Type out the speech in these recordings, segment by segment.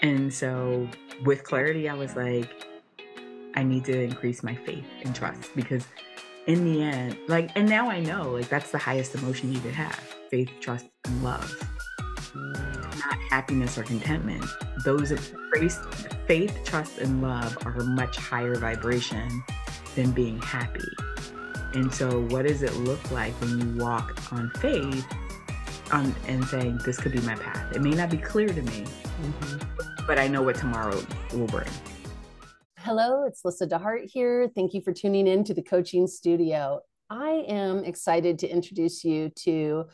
And so with clarity, I was like, I need to increase my faith and trust because in the end, like, and now I know, like, that's the highest emotion you could have faith, trust, and love. Not happiness or contentment. Those of faith, trust, and love are a much higher vibration than being happy. And so, what does it look like when you walk on faith on, and saying, This could be my path? It may not be clear to me, mm-hmm. But I know what tomorrow will bring. Hello, it's Lyssa deHart here. Thank you for tuning in to the coaching studio. I am excited to introduce you to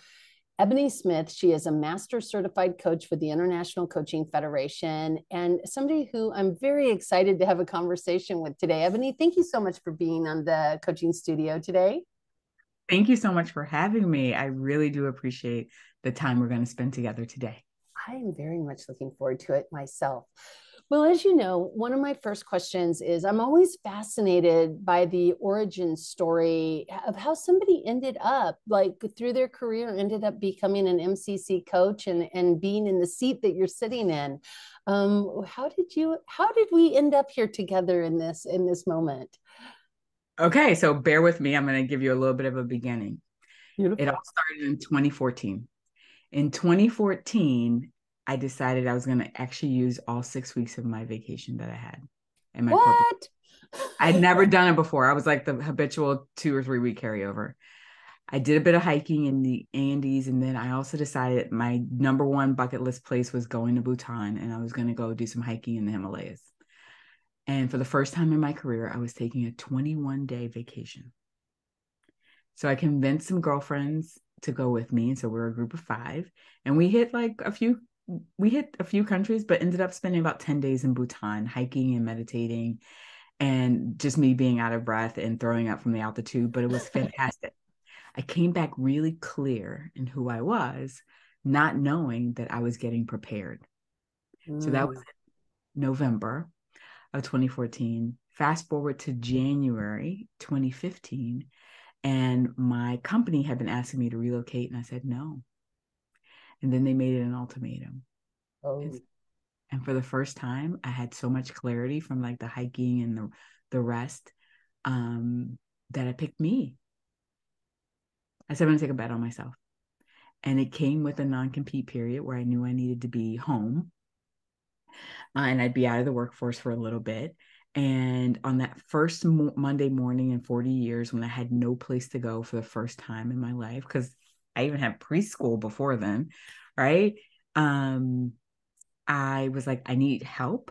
Ebony Smith. She is a master certified coach with the International Coaching Federation and somebody who I'm very excited to have a conversation with today. Ebony, thank you so much for being on the coaching studio today. Thank you so much for having me. I really do appreciate the time we're going to spend together today. I am very much looking forward to it myself. Well, as you know, one of my first questions is I'm always fascinated by the origin story of how somebody ended up, like through their career, ended up becoming an MCC coach and, and being in the seat that you're sitting in. Um, how did you, how did we end up here together in this, in this moment? Okay, so bear with me. I'm going to give you a little bit of a beginning. Beautiful. It all started in 2014. In 2014, I decided I was going to actually use all six weeks of my vacation that I had. In my what? I'd never done it before. I was like the habitual two or three week carryover. I did a bit of hiking in the Andes, and then I also decided my number one bucket list place was going to Bhutan, and I was going to go do some hiking in the Himalayas. And for the first time in my career, I was taking a 21 day vacation. So I convinced some girlfriends to go with me. And so we we're a group of five, and we hit like a few we hit a few countries, but ended up spending about 10 days in Bhutan, hiking and meditating, and just me being out of breath and throwing up from the altitude. But it was fantastic. I came back really clear in who I was, not knowing that I was getting prepared. Mm. So that was mm. November of 2014. Fast forward to January 2015, and my company had been asking me to relocate, and I said no and then they made it an ultimatum. Oh. And for the first time, I had so much clarity from like the hiking and the the rest um, that I picked me. I said I'm gonna take a bet on myself, and it came with a non compete period where I knew I needed to be home, uh, and I'd be out of the workforce for a little bit. And on that first mo- Monday morning in 40 years, when I had no place to go for the first time in my life, because I even had preschool before then, right? Um, I was like, I need help.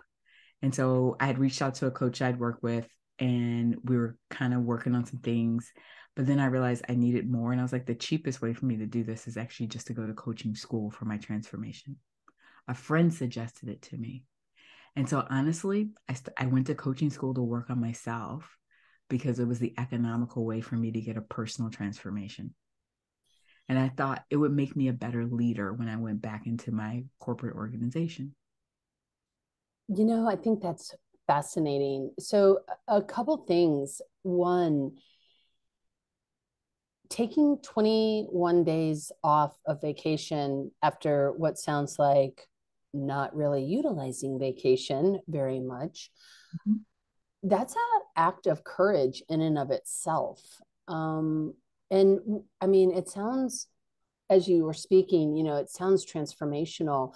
And so I had reached out to a coach I'd worked with, and we were kind of working on some things. But then I realized I needed more. And I was like, the cheapest way for me to do this is actually just to go to coaching school for my transformation. A friend suggested it to me. And so honestly, I, st- I went to coaching school to work on myself because it was the economical way for me to get a personal transformation. And I thought it would make me a better leader when I went back into my corporate organization. You know, I think that's fascinating. So, a couple things. One, taking 21 days off of vacation after what sounds like not really utilizing vacation very much. Mm-hmm. That's an act of courage in and of itself. Um, and I mean, it sounds, as you were speaking, you know, it sounds transformational.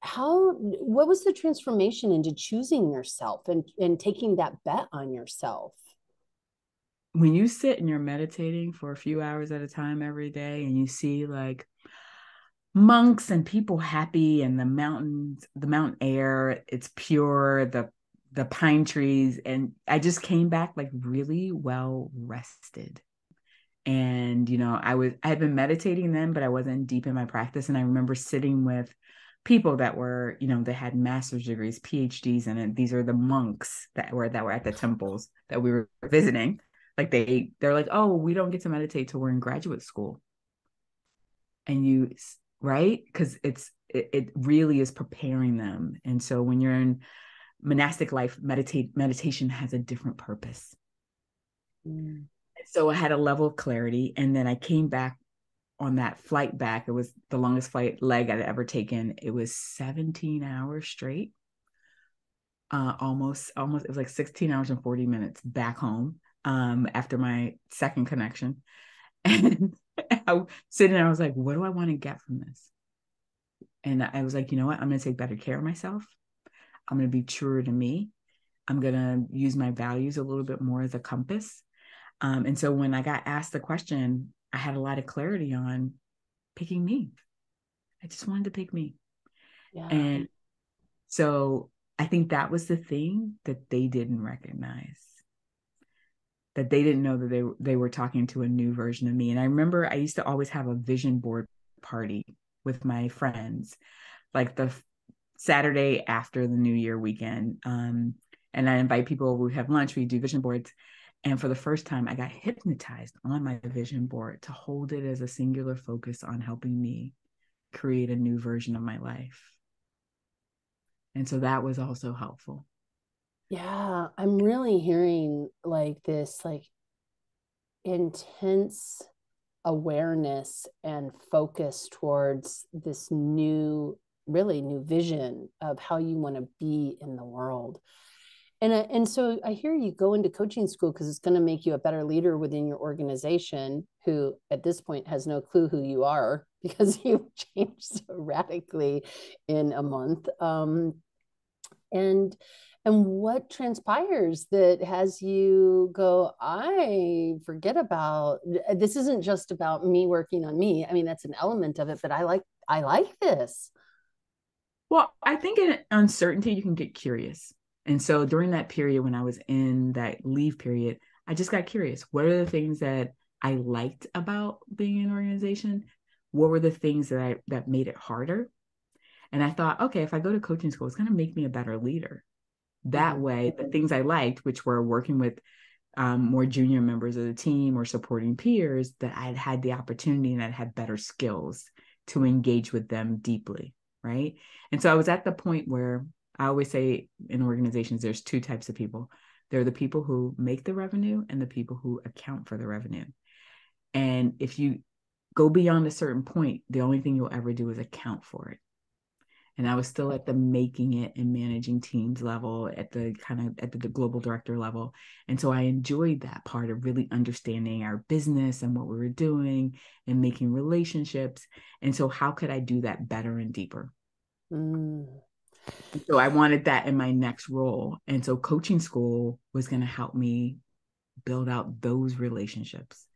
How, what was the transformation into choosing yourself and, and taking that bet on yourself? When you sit and you're meditating for a few hours at a time every day and you see like monks and people happy and the mountains, the mountain air, it's pure, the the pine trees and i just came back like really well rested. And you know i was i had been meditating then but i wasn't deep in my practice. And i remember sitting with people that were you know they had master's degrees phds and these are the monks that were that were at the temples that we were visiting. Like they they're like oh we don't get to meditate till we're in graduate school. And you right because it's it, it really is preparing them and so when you're in monastic life meditate meditation has a different purpose mm so I had a level of clarity. And then I came back on that flight back, it was the longest flight leg I'd ever taken. It was 17 hours straight. Uh, almost, almost, it was like 16 hours and 40 minutes back home um, after my second connection. And I was sitting there, I was like, what do I want to get from this? And I was like, you know what? I'm going to take better care of myself. I'm going to be truer to me. I'm going to use my values a little bit more as a compass. Um, and so when I got asked the question, I had a lot of clarity on picking me. I just wanted to pick me. Yeah. And so I think that was the thing that they didn't recognize. That they didn't know that they they were talking to a new version of me. And I remember I used to always have a vision board party with my friends, like the Saturday after the New Year weekend. Um, and I invite people. We have lunch. We do vision boards. And for the first time, I got hypnotized on my vision board to hold it as a singular focus on helping me create a new version of my life. And so that was also helpful. Yeah, I'm really hearing like this like intense awareness and focus towards this new really new vision of how you want to be in the world and uh, and so I hear you go into coaching school because it's going to make you a better leader within your organization, who at this point has no clue who you are because you've changed so radically in a month. Um, and and what transpires that has you go i forget about uh, this isn't just about me working on me i mean that's an element of it but i like i like this well i think in uncertainty you can get curious and so during that period when I was in that leave period, I just got curious. What are the things that I liked about being in an organization? What were the things that I that made it harder? And I thought, okay, if I go to coaching school, it's going to make me a better leader. That mm-hmm. way, the things I liked, which were working with um, more junior members of the team or supporting peers, that I'd had the opportunity and I'd had better skills to engage with them deeply. Right. And so I was at the point where I always say in organizations, there's two types of people. There are the people who make the revenue and the people who account for the revenue. And if you go beyond a certain point, the only thing you'll ever do is account for it. And I was still at the making it and managing teams level, at the kind of at the, the global director level. And so I enjoyed that part of really understanding our business and what we were doing and making relationships. And so, how could I do that better and deeper? Mm. So I wanted that in my next role. And so coaching school was going to help me build out those relationships.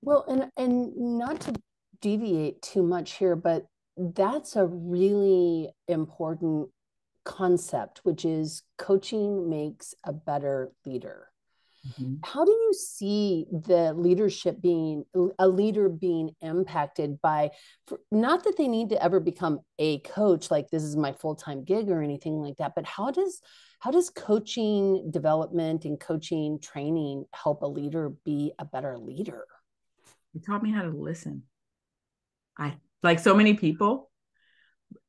Well, and and not to deviate too much here, but that's a really important concept, which is coaching makes a better leader. Mm-hmm. How do you see the leadership being a leader being impacted by for, not that they need to ever become a coach like this is my full-time gig or anything like that, but how does how does coaching development and coaching training help a leader be a better leader? It taught me how to listen. I like so many people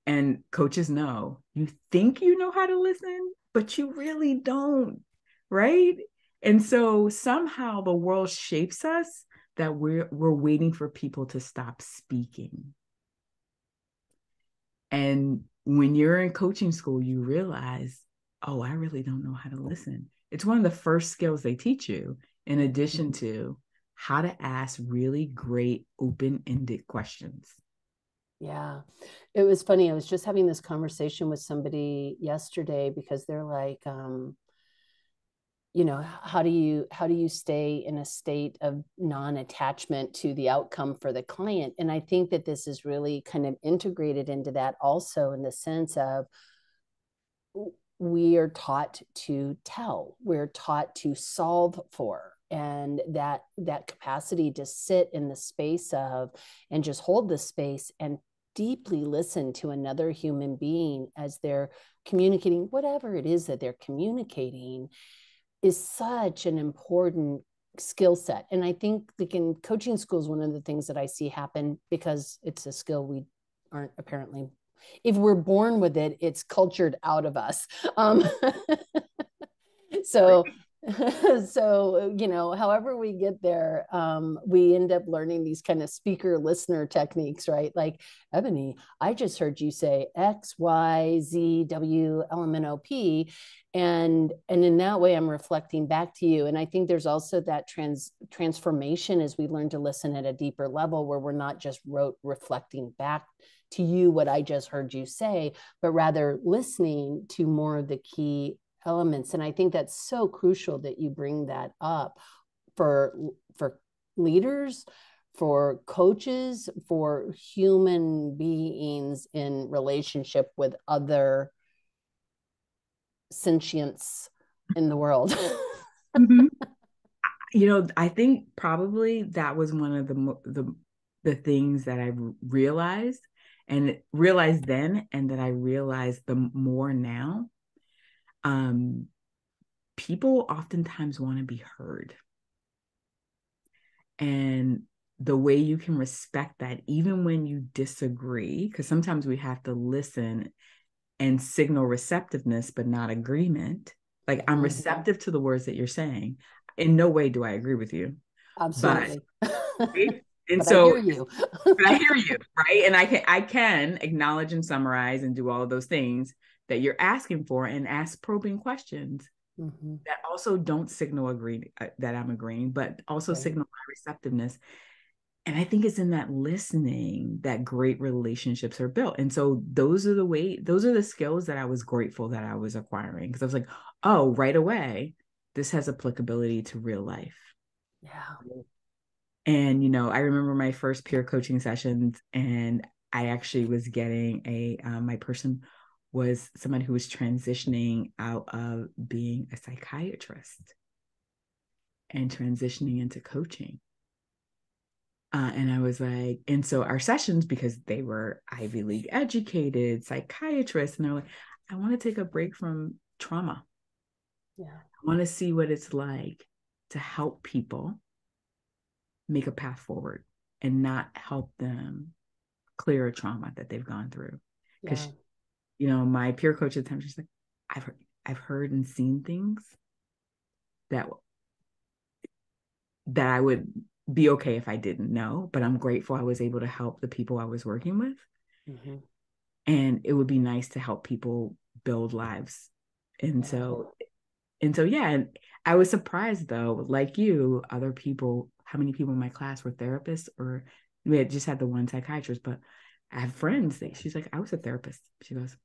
and coaches know you think you know how to listen, but you really don't, right? And so somehow the world shapes us that we're we're waiting for people to stop speaking. And when you're in coaching school, you realize, oh, I really don't know how to listen. It's one of the first skills they teach you, in addition mm-hmm. to how to ask really great open-ended questions. Yeah. It was funny. I was just having this conversation with somebody yesterday because they're like, um, you know how do you how do you stay in a state of non-attachment to the outcome for the client and i think that this is really kind of integrated into that also in the sense of we are taught to tell we're taught to solve for and that that capacity to sit in the space of and just hold the space and deeply listen to another human being as they're communicating whatever it is that they're communicating is such an important skill set. And I think like in coaching schools, one of the things that I see happen because it's a skill we aren't apparently if we're born with it, it's cultured out of us. Um, so so you know however we get there um, we end up learning these kind of speaker listener techniques right? Like ebony i just heard you say x y z w l m n o p and and in that way i'm reflecting back to you. And i think there's also that trans transformation as we learn to listen at a deeper level where we're not just rote reflecting back to you what i just heard you say but rather listening to more of the key elements and i think that's so crucial that you bring that up for for leaders for coaches for human beings in relationship with other sentience in the world mm-hmm. you know i think probably that was one of the the the things that i realized and realized then and that i realized the more now um, people oftentimes want to be heard. And the way you can respect that, even when you disagree, because sometimes we have to listen and signal receptiveness, but not agreement. Like, I'm mm-hmm. receptive to the words that you're saying. In no way do I agree with you. Absolutely. But, right? and but so I hear you. I hear you, right? And I can I can acknowledge and summarize and do all of those things that you're asking for and ask probing questions mm-hmm. that also don't signal agree uh, that I'm agreeing, but also signal my receptiveness. And I think it's in that listening that great relationships are built. And so those are the way, those are the skills that I was grateful that I was acquiring. Because I was like, oh, right away, this has applicability to real life. Yeah. And, you know, I remember my first peer coaching sessions, and I actually was getting a, um, my person was someone who was transitioning out of being a psychiatrist and transitioning into coaching. Uh, and I was like, and so our sessions, because they were Ivy League educated psychiatrists, and they're like, I want to take a break from trauma. Yeah. I want to see what it's like to help people make a path forward and not help them clear a trauma that they've gone through. Because yeah you know, my peer coach at the time, she's like, I've heard, I've heard and seen things that that I would be okay if I didn't know, but I'm grateful I was able to help the people I was working with. Mm-hmm. And it would be nice to help people build lives. And so, and so, yeah. And I was surprised though, like you, other people, how many people in my class were therapists or we had just had the one psychiatrist, but I have friends that she's like, I was a therapist. She goes,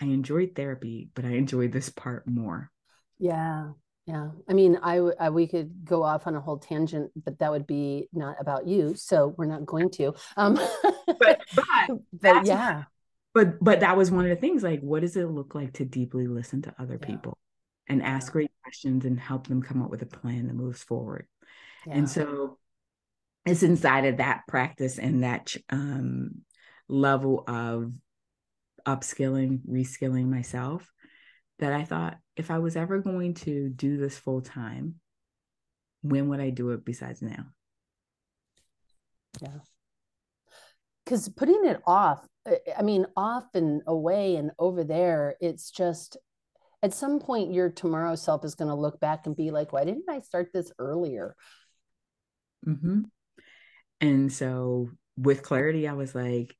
I enjoyed therapy, but I enjoyed this part more. Yeah. Yeah. I mean, I, I, we could go off on a whole tangent, but that would be not about you. So we're not going to. Um, but, but, but yeah. But, but that was one of the things like, what does it look like to deeply listen to other yeah. people and ask great questions and help them come up with a plan that moves forward? Yeah. And so it's inside of that practice and that um, level of upskilling, reskilling myself that I thought if I was ever going to do this full time, when would I do it besides now? Yeah. Because putting it off, I mean, off and away and over there, it's just at some point your tomorrow self is going to look back and be like, why didn't I start this earlier? Mm-hmm. And so with clarity, I was like,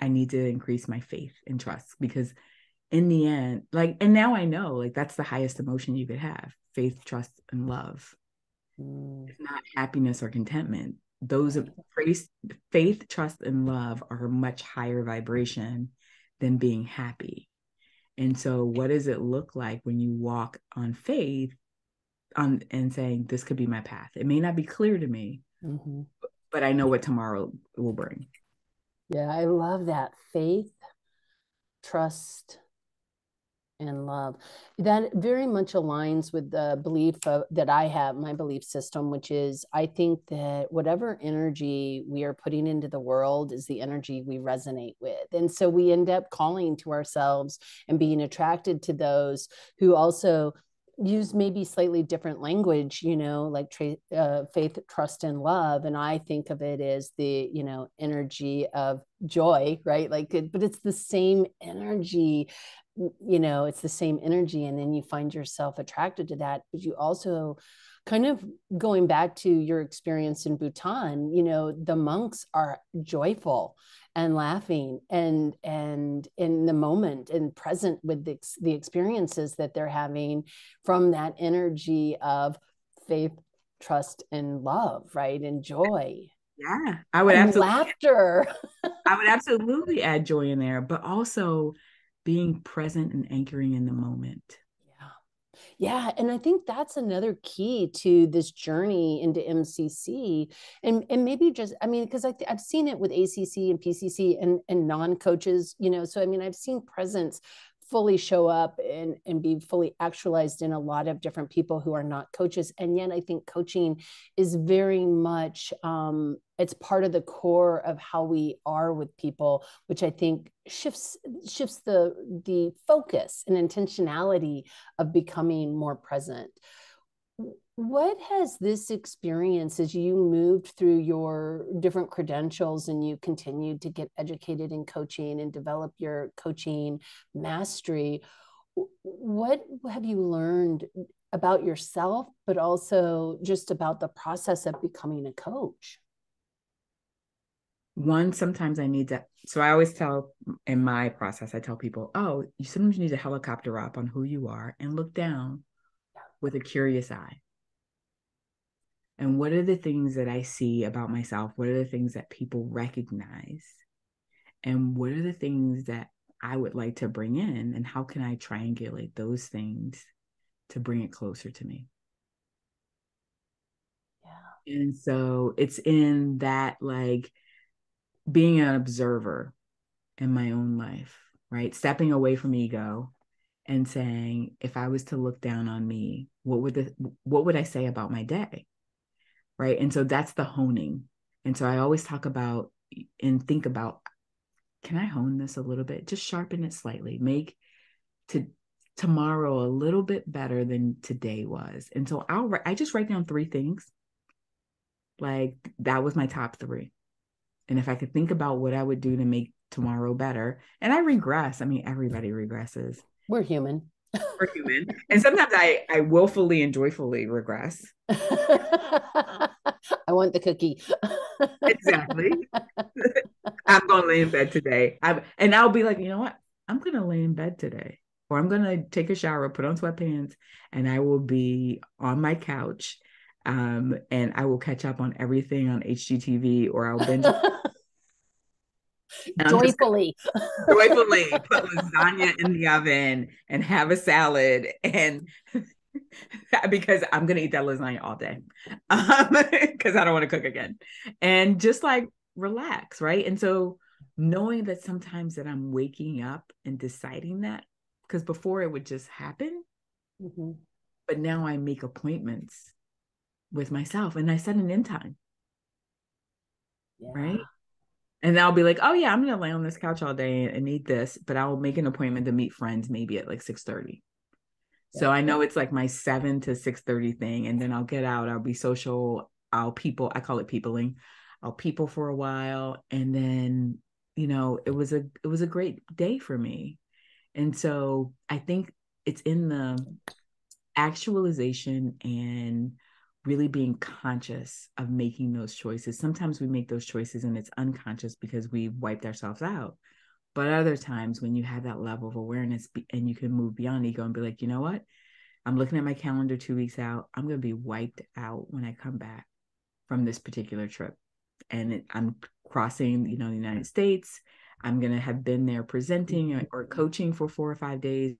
I need to increase my faith and trust because in the end, like, and now I know like that's the highest emotion you could have faith, trust, and love. Mm. It's not happiness or contentment. Those of faith, faith, trust, and love are a much higher vibration than being happy. And so, what does it look like when you walk on faith on and saying, This could be my path? It may not be clear to me, mm-hmm. but I know what tomorrow will bring. Yeah, I love that. Faith, trust, and love. That very much aligns with the belief of, that I have, my belief system, which is I think that whatever energy we are putting into the world is the energy we resonate with. And so we end up calling to ourselves and being attracted to those who also use maybe slightly different language you know like tra- uh, faith trust and love and i think of it as the you know energy of joy right? Like but it's the same energy you know it's the same energy and then you find yourself attracted to that but you also kind of going back to your experience in Bhutan, you know, the monks are joyful and laughing and and in the moment and present with the, the experiences that they're having from that energy of faith, trust, and love, right? And joy. Yeah, I would and absolutely laughter. I would absolutely add joy in there, but also being present and anchoring in the moment. Yeah, and I think that's another key to this journey into MCC, and and maybe just I mean because I th- I've seen it with ACC and PCC and and non coaches, you know. So I mean I've seen presence fully show up and and be fully actualized in a lot of different people who are not coaches. And yet i think coaching is very much um, it's part of the core of how we are with people which i think shifts shifts the the focus and intentionality of becoming more present what has this experience as you moved through your different credentials and you continued to get educated in coaching and develop your coaching mastery? What have you learned about yourself, but also just about the process of becoming a coach? One, sometimes I need to. So I always tell in my process, I tell people, oh, you sometimes need a helicopter up on who you are and look down with a curious eye and what are the things that I see about myself? What are the things that people recognize? And what are the things that I would like to bring in? And how can I triangulate those things to bring it closer to me? Yeah. And so it's in that, like, being an observer in my own life, right? Stepping away from ego and saying, if I was to look down on me, what would the what would I say about my day? Right? And so that's the honing. And so i always talk about and think about can i hone this a little bit? Just sharpen it slightly. Make to tomorrow a little bit better than today was. And so i'll i just write down three things. Like that was my top three. And if i could think about what i would do to make tomorrow better and i regress. I mean everybody regresses. We're human. We're human. And sometimes i i willfully and joyfully regress I want the cookie. exactly. I'm going to lay in bed today. I'm, and I'll be like, you know what? I'm going to lay in bed today, or I'm going to take a shower, put on sweatpants, and I will be on my couch. Um, and I will catch up on everything on HGTV, or I'll binge. joyfully joyfully put lasagna in the oven and have a salad and because I'm gonna eat that lasagna all day because um, I don't want to cook again, and just like relax, right? And so knowing that sometimes that I'm waking up and deciding that because before it would just happen, mm-hmm. but now I make appointments with myself and I set an end time, yeah. right? And I'll be like, oh yeah, I'm gonna lay on this couch all day and eat this, but I'll make an appointment to meet friends maybe at like six thirty so I know it's like my seven to six thirty thing, and then I'll get out. I'll be social. I'll people. I call it peopling. I'll people for a while, and then you know it was a it was a great day for me, and so I think it's in the actualization and really being conscious of making those choices. Sometimes we make those choices and it's unconscious because we wiped ourselves out. But other times when you have that level of awareness and you can move beyond ego and be like, you know what? I'm looking at my calendar two weeks out. I'm going to be wiped out when I come back from this particular trip. And it, I'm crossing, you know, the United States. I'm going to have been there presenting or mm-hmm. coaching for four or five days.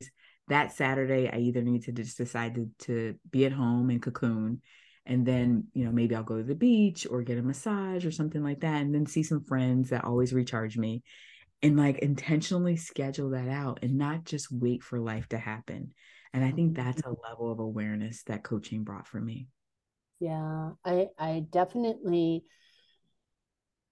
That Saturday, I either need to just decide to, to be at home and cocoon. And then, you know, maybe I'll go to the beach or get a massage or something like that. And then see some friends that always recharge me and like intentionally schedule that out and not just wait for life to happen. And I think that's a level of awareness that coaching brought for me. Yeah, I I definitely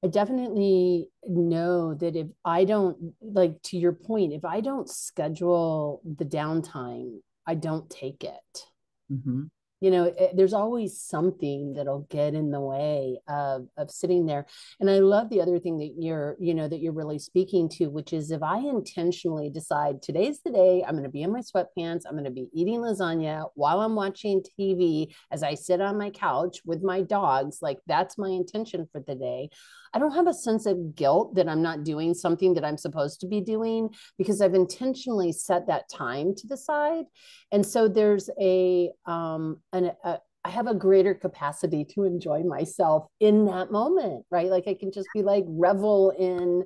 I definitely know that if I don't like to your point, if I don't schedule the downtime, I don't take it. Mm-hmm you know it, there's always something that'll get in the way of of sitting there. And i love the other thing that you're you know that you're really speaking to which is if i intentionally decide today's the day i'm going to be in my sweatpants i'm going to be eating lasagna while i'm watching tv as i sit on my couch with my dogs like that's my intention for the day I don't have a sense of guilt that I'm not doing something that I'm supposed to be doing because I've intentionally set that time to the side. And so there's a, um, an, a, I have a greater capacity to enjoy myself in that moment, right? Like I can just be like revel in,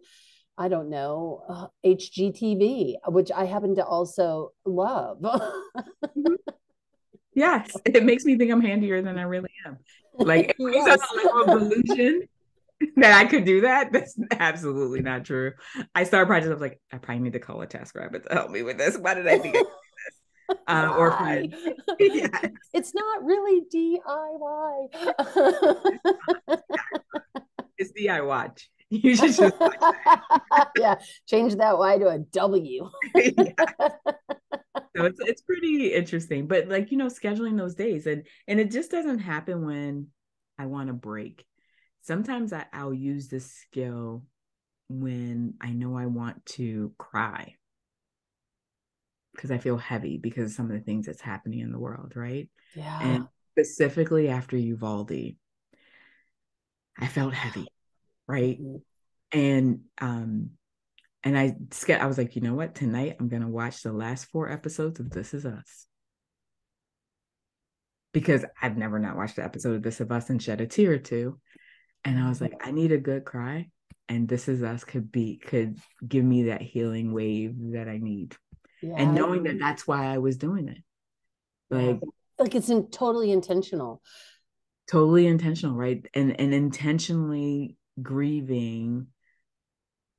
I don't know, uh, HGTV, which I happen to also love. mm-hmm. Yes, it makes me think I'm handier than I really am. Like, yes. a illusion that I could do that. That's absolutely not true. I started projects. I was like, I probably need to call a task rabbit to help me with this. Why did I think I this? Uh, or yes. It's not really DIY. it's DIY watch. You should just yeah, change that Y to a W. So it's it's pretty interesting, but like you know, scheduling those days and and it just doesn't happen when I want to break sometimes I, I'll use this skill when I know I want to cry because I feel heavy because of some of the things that's happening in the world, right? Yeah. And specifically after Uvalde, I felt heavy, right? Mm-hmm. And um and I I was like, you know what? Tonight I'm gonna watch the last four episodes of This Is Us. Because I've never not watched the episode of This Is Us and shed a tear or two. And I was like, I need a good cry. And this is us could be could give me that healing wave that I need. Yeah. And knowing that that's why I was doing it. Like like it's in, totally intentional. Totally intentional, right? And and intentionally grieving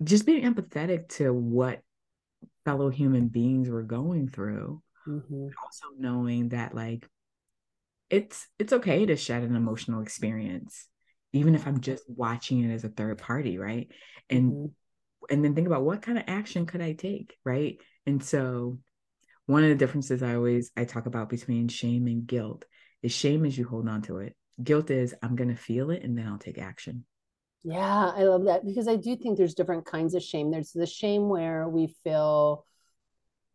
just being empathetic to what fellow human beings were going through. Mm-hmm. Also knowing that like it's it's okay to shed an emotional experience even if I'm just watching it as a third party, right? And mm-hmm. and then think about what kind of action could I take, right? And so one of the differences I always I talk about between shame and guilt is shame is you hold on to it. Guilt is I'm gonna feel it and then I'll take action. Yeah, I love that because I do think there's different kinds of shame. There's the shame where we feel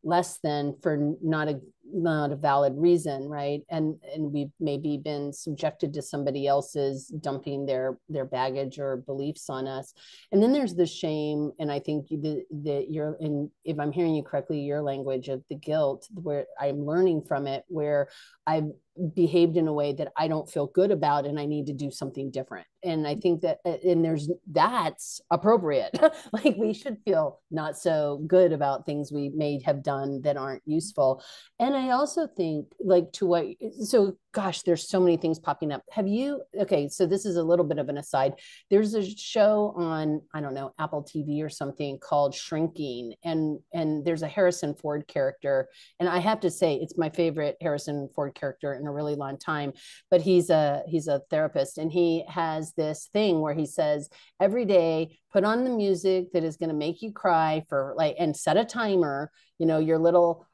less than for not a not a valid reason right and and we've maybe been subjected to somebody else's dumping their their baggage or beliefs on us and then there's the shame and i think that that you're in if i'm hearing you correctly your language of the guilt where i'm learning from it where i've behaved in a way that I don't feel good about and I need to do something different. And I think that uh, and there's that's appropriate. like we should feel not so good about things we may have done that aren't useful. And I also think like to what so gosh, there's so many things popping up. Have you, okay, so this is a little bit of an aside. There's a show on, I don't know, Apple TV or something called Shrinking, and and there's a Harrison Ford character. And I have to say, it's my favorite Harrison Ford character in a really long time. But he's a he's a therapist and he has this thing where he says every day, put on the music that is going to make you cry for like and set a timer, you know, your little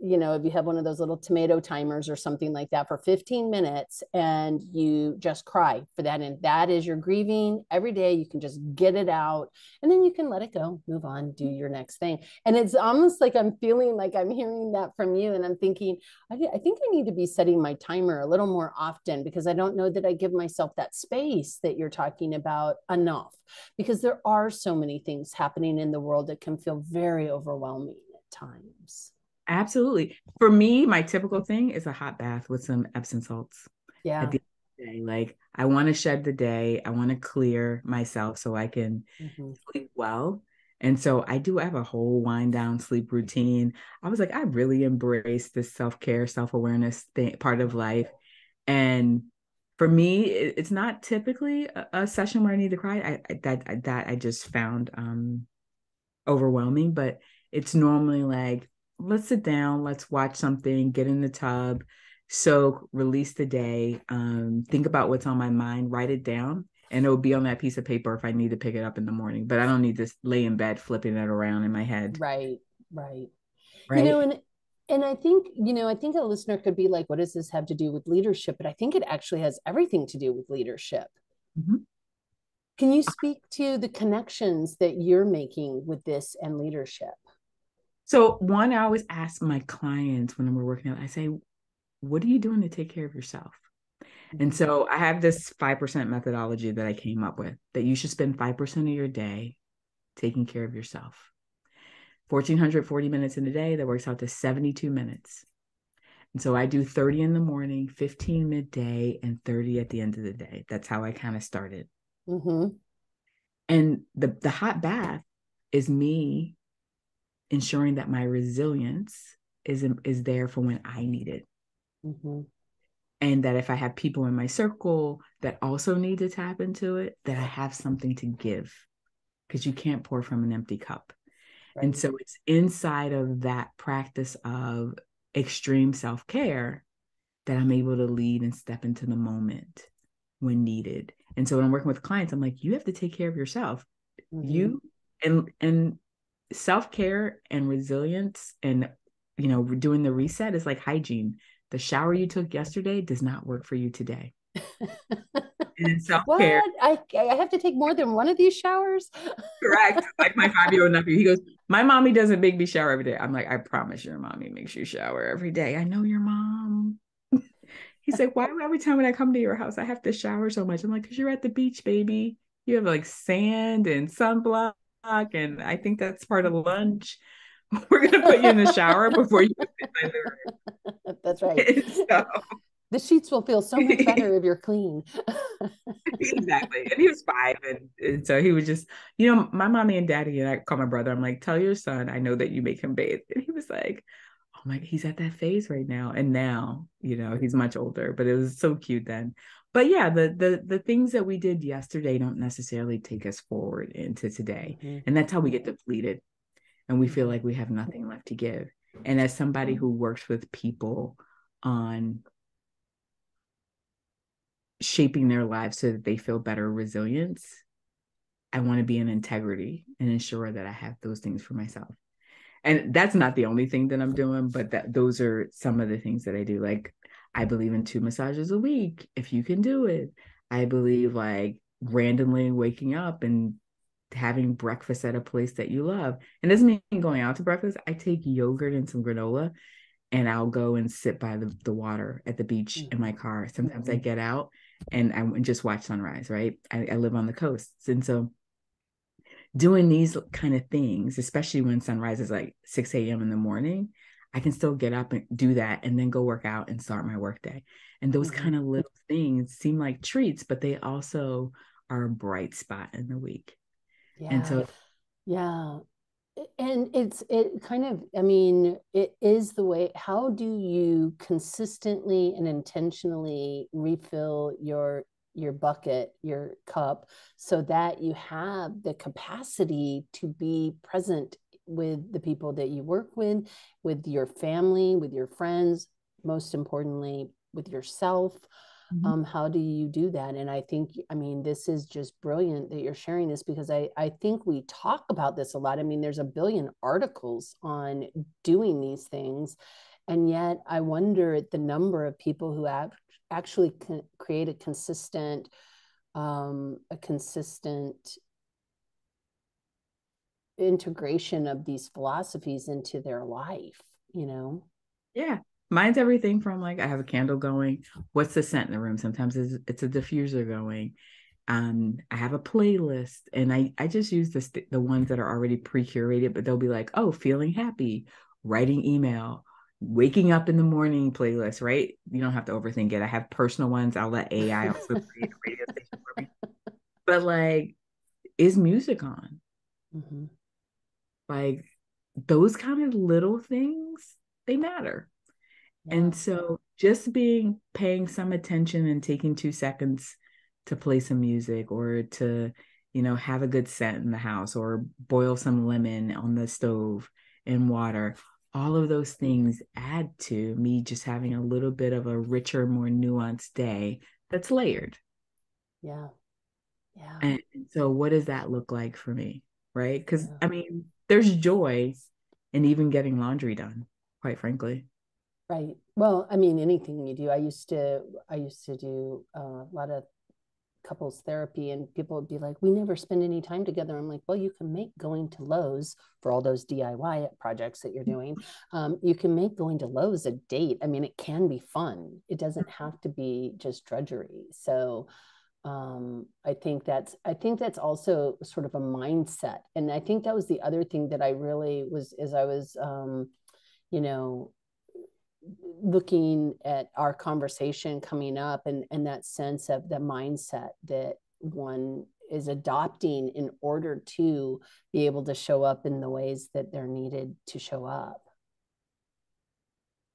you know, if you have one of those little tomato timers or something like that for 15 minutes and you just cry for that. And that is your grieving every day. You can just get it out and then you can let it go, move on, do mm-hmm. your next thing. And it's almost like I'm feeling like I'm hearing that from you. And I'm thinking, I, I think I need to be setting my timer a little more often because I don't know that I give myself that space that you're talking about enough because there are so many things happening in the world that can feel very overwhelming at times. Absolutely. For me, my typical thing is a hot bath with some Epsom salts. Yeah. Day. Like I want to shed the day. I want to clear myself so I can mm-hmm. sleep well. And so I do have a whole wind down sleep routine. I was like, I really embrace this self care, self awareness thing, part of life. And for me, it's not typically a, a session where I need to cry. I, I that that I just found um overwhelming, but it's normally like let's sit down, let's watch something, get in the tub, soak, release the day, um, think about what's on my mind, write it down, and it'll be on that piece of paper if I need to pick it up in the morning. But I don't need to lay in bed flipping it around in my head. Right, right. Right. You know, and and I think, you know, I think a listener could be like, what does this have to do with leadership? But I think it actually has everything to do with leadership. Mm-hmm. Can you speak to the connections that you're making with this and leadership? So, one, I always ask my clients when we're working out, I say, what are you doing to take care of yourself? And mm-hmm. so I have this 5% methodology that I came up with that you should spend 5% of your day taking care of yourself. 1440 minutes in a day, that works out to 72 minutes. And so I do 30 in the morning, 15 midday, and 30 at the end of the day. That's how I kind of started. Mm-hmm. And the, the hot bath is me ensuring that my resilience is, is there for when I need it. Mm-hmm. And that if I have people in my circle that also need to tap into it, that I have something to give because you can't pour from an empty cup. Right. And so it's inside of that practice of extreme self care that I'm able to lead and step into the moment when needed. And so when I'm working with clients, I'm like, you have to take care of yourself. Mm-hmm. You and and self care and resilience and you know doing the reset is like hygiene. The shower you took yesterday does not work for you today. and self care. I, I have to take more than one of these showers. Correct. Like my five year old nephew, he goes, My mommy doesn't make me shower every day. I'm like, I promise your mommy makes you shower every day. I know your mom. He's like, Why every time when I come to your house, I have to shower so much? I'm like, Because you're at the beach, baby. You have like sand and sunblock. And I think that's part of lunch. We're gonna put you in the shower before you. That's right. so, the sheets will feel so much better if you're clean. exactly. And he was five. And, and, so he was just, you know, my mommy and daddy, and I call my brother, I'm like, tell your son, I know that you make him bathe. And he was like, oh my, he's at that phase right now. And now, you know, he's much older, but it was so cute then. But yeah, the the the things that we did yesterday don't necessarily take us forward into today. Mm-hmm. And that's how we get depleted. And we feel like we have nothing left to give. And as somebody who works with people on shaping their lives so that they feel better resilience i want to be in integrity and ensure that i have those things for myself and that's not the only thing that i'm doing but that those are some of the things that i do like i believe in two massages a week if you can do it i believe like randomly waking up and having breakfast at a place that you love and doesn't mean going out to breakfast i take yogurt and some granola and I'll go and sit by the, the water at the beach mm-hmm. in my car. Sometimes mm-hmm. I get out and I just watch sunrise, right? I, I live on the coast. And so doing these kind of things, especially when sunrise is like 6 a.m. in the morning, I can still get up and do that and then go work out and start my workday. And those mm-hmm. kind of little things seem like treats, but they also are a bright spot in the week. Yeah. And so yeah and it's it kind of i mean it is the way how do you consistently and intentionally refill your your bucket your cup so that you have the capacity to be present with the people that you work with with your family with your friends most importantly with yourself Mm-hmm. Um, how do you do that? And I think, I mean, this is just brilliant that you're sharing this because I, I think we talk about this a lot. I mean, there's a billion articles on doing these things. And yet I wonder at the number of people who have actually create a consistent, um, a consistent integration of these philosophies into their life, you know? Yeah mine's everything from like I have a candle going. What's the scent in the room? Sometimes it's, it's a diffuser going. Um, I have a playlist, and I I just use the the ones that are already pre curated, but they'll be like, oh, feeling happy, writing email, waking up in the morning playlist. Right? You don't have to overthink it. I have personal ones. I'll let AI also create a radio station for me. But like, is music on? Mm-hmm. Like those kind of little things, they matter. And so just being paying some attention and taking two seconds to play some music or to, you know, have a good scent in the house or boil some lemon on the stove in water, all of those things add to me just having a little bit of a richer, more nuanced day that's layered. Yeah. Yeah. And so what does that look like for me? Right. Because yeah. I mean, there's joy in even getting laundry done quite frankly. Right. Well, I mean, anything you do. I used to, I used to do uh, a lot of couples therapy, and people would be like, "We never spend any time together." I'm like, "Well, you can make going to Lowe's for all those DIY projects that you're doing. Um, you can make going to Lowe's a date. I mean, it can be fun. It doesn't have to be just drudgery." So, um, I think that's I think that's also sort of a mindset, and I think that was the other thing that I really was as I was, um, you know, looking at our conversation coming up and and that sense of the mindset that one is adopting in order to be able to show up in the ways that they're needed to show up.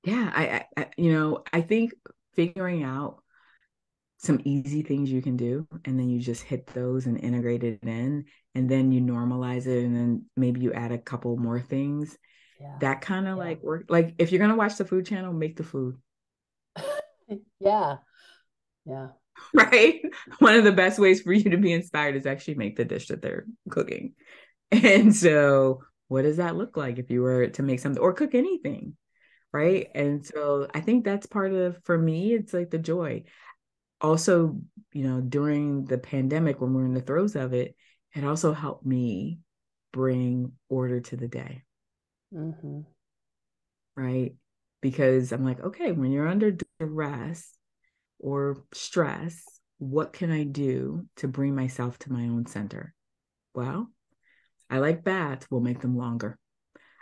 Yeah I, I you know i think figuring out some easy things you can do and then you just hit those and integrate it in and then you normalize it and then maybe you add a couple more things. Yeah. that kind of yeah. like work like if you're gonna watch the food channel make the food. Yeah. Yeah. Right? One of the best ways for you to be inspired is actually make the dish that they're cooking. And so what does that look like if you were to make something or cook anything right? And so i think that's part of for me it's like the joy also you know during the pandemic when we're in the throes of it it also helped me bring order to the day Mm-hmm. Right. Because I'm like, okay, when you're under duress or stress, what can I do to bring myself to my own center? Well, I like baths, we'll make them longer.